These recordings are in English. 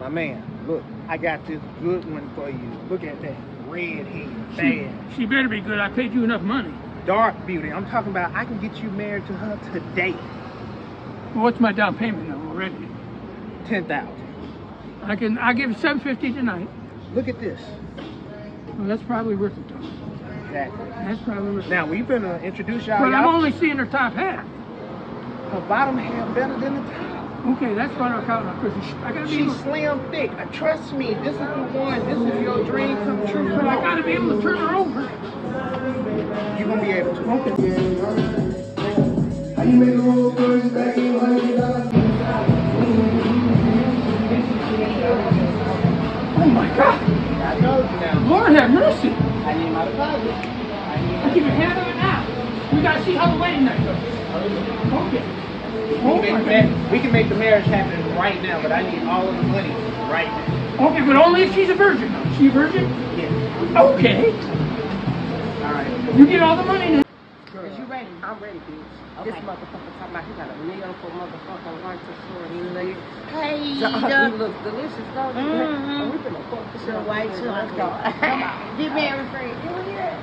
My man, look, I got this good one for you. Look at that red hair, bad, She, she better be good. I paid you enough money. dark beauty. I'm talking about. I can get you married to her today. Well, what's my down payment now already? Ten thousand. I can. I give seven fifty tonight. Look at this. Well, that's probably worth it, though. Exactly. That's probably worth it. Now we finna introduce y'all. But I'm only seeing her top half. her bottom half better than the top. Okay, that's what I'm counting on. Because I gotta be. She's Able, slim thick. Uh, trust me, this is the one. This is your dream come true. but I gotta be able to turn her over. You're gonna be able to. How you make a roll first, back in hundred dollars? Oh my God! I told now. Lord have mercy! I need my deposit. I need I give you it now. We gotta see how the wedding night goes. Okay. We Oh can, make, God. we can make the marriage happen right now, but I need all of the money right now. Okay, but only if she's a virgin. Is she a virgin? Yeah. Okay. All right. You get all the money now. Is you ready? I'm ready, bitch. Okay. This motherfucker talking about he got a meal for motherfucking lunch or something. Hey, So, the, he looks delicious, don't he? Mhm. And we finna fuck this up. white Let's chocolate. go. Come on. Get married free. Hell yeah.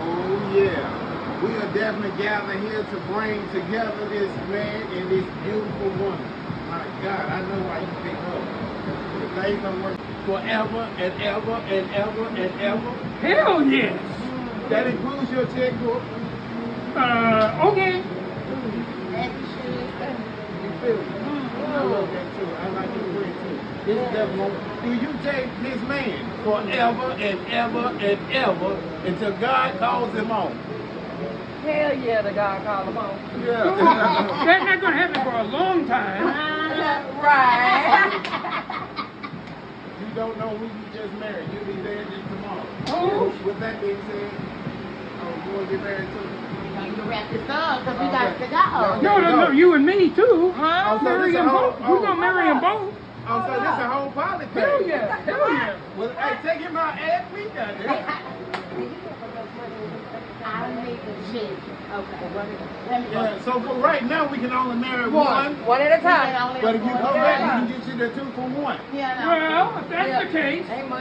Oh yeah. We are definitely gathered here to bring together this man and this beautiful woman. My God, I know why you picked her. The things are working forever and ever and ever and ever. Hell yes. That includes your checkbook. Uh, okay. As you should. You feel me? I love that too. I like your friend too. This is definitely. Do you take this man forever and ever and ever until God calls him home? Hell yeah, the guy called him on. Yeah. That's not gonna happen for a long time. right. You don't know who you just married. You'll be there just tomorrow. Oh. With that being said, oh, you want to get married too? You can wrap this up because we got to go. No, no, no. You and me too. Huh? Oh, so Marry them whole- both. We're gonna marry them oh, both. Oh, so this a whole politics. Hell yeah. Hell yeah. Well, hey, take him out ass me down there. I don't need the. Okay. Let me. Yeah, so for right now, we can only marry one. One. One at a time. But if you come back, we can get you the two for one. Yeah, no. Well, if that's the case. Ain't much